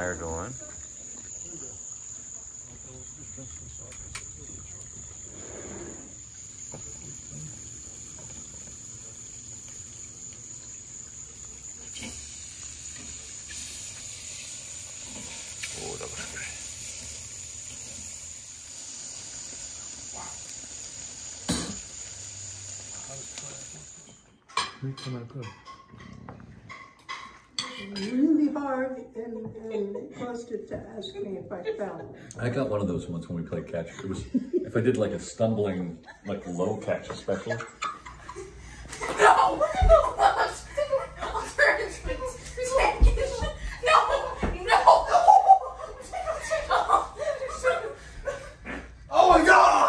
fire going. Oh, that looks good. Really hard and, and it busted to ask me if I fell. I got one of those once when we played catch. It was if I did like a stumbling, like low catch especially. No! No! No! Oh my god!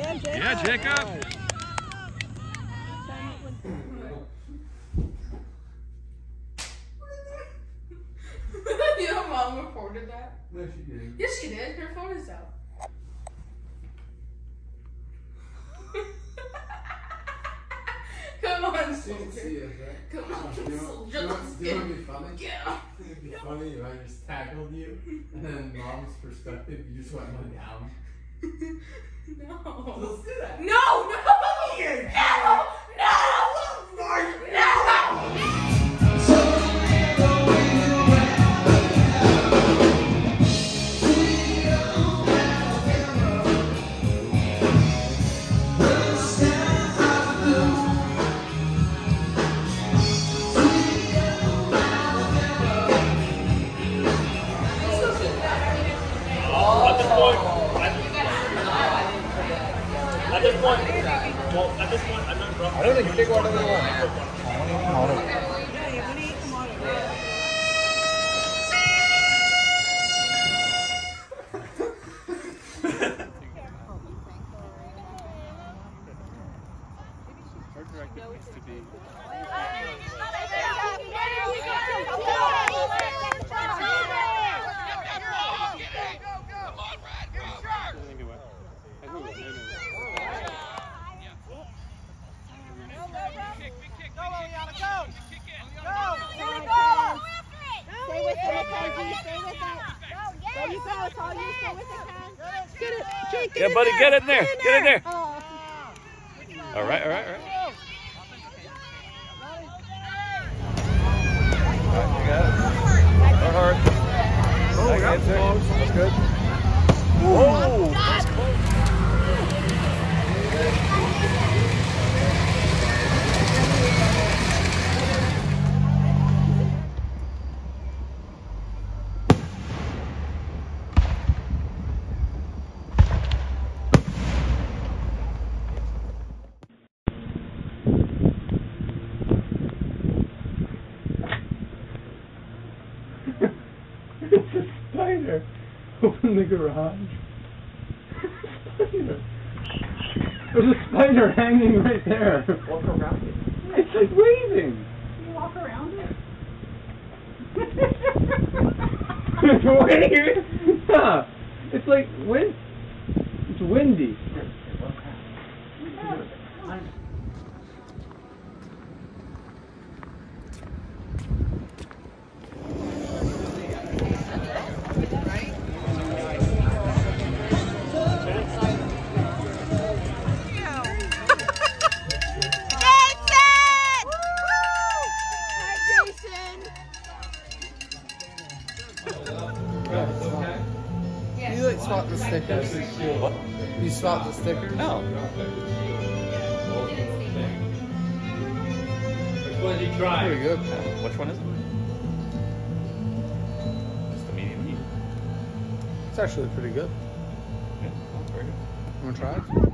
Yeah, Jacob. you know, mom recorded that. No, she didn't. Yes, she did. Her phone is out. Come on, She soldier. see us, right? Come on, You know, soldier. you know, Let's get what'd be funny? Get him. It'd be funny if I just tackled you, and then mom's perspective, you just went down. No. Let's do that. No, no! No! No! No! Think you take whatever you want. Stay with it, Mackenzie. Stay with it. There you go. It's all you. Stay with it, Ken. Get it. Jake, get Yeah, in buddy, there. get in there. Get in there. Oh. All right, all right, all right. You got it. Hard. Oh, that's. That's good. Whoa, that's close. It's a spider. Open the garage. spider. There's a spider hanging right there. Walk around it. It's like waving. You walk around it? it's waving. Yeah. It's like wind. It's windy. You like swap the stickers? You swap the stickers? No. Which one did you try? Pretty good. Yeah, Which one is it? It's the medium heat. It's actually pretty good. Yeah, oh, very good. You wanna try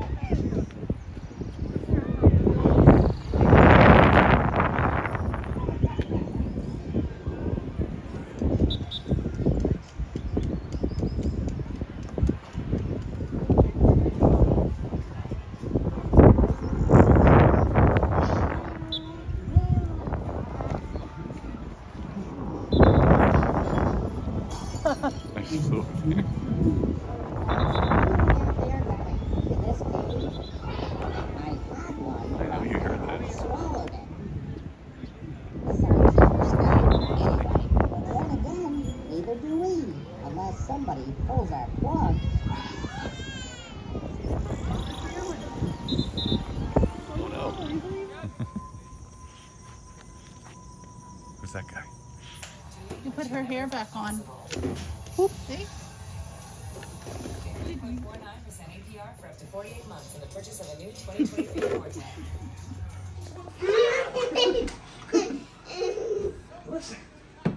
hair back on. Oop, see? 3.49% APR for up to 48 months on the purchase of a new 2023 Forte. Listen,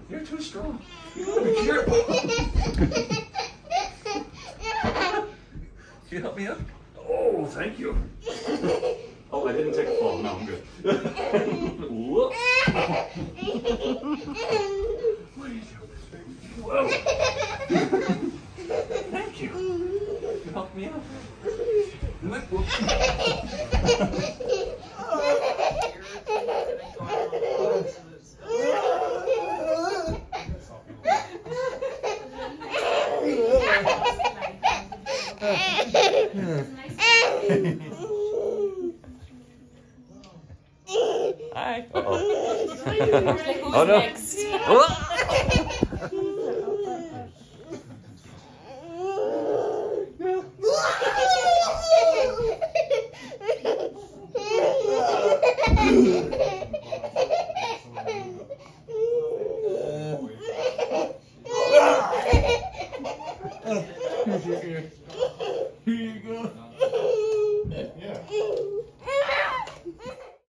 you're too strong. You gotta be careful. Can you help me up? Oh, thank you. Oh, I didn't take a fall. No, I'm good. Whoop. What are you doing? Whoa. Thank you. You helped me up. Hi. Uh-oh. oh no.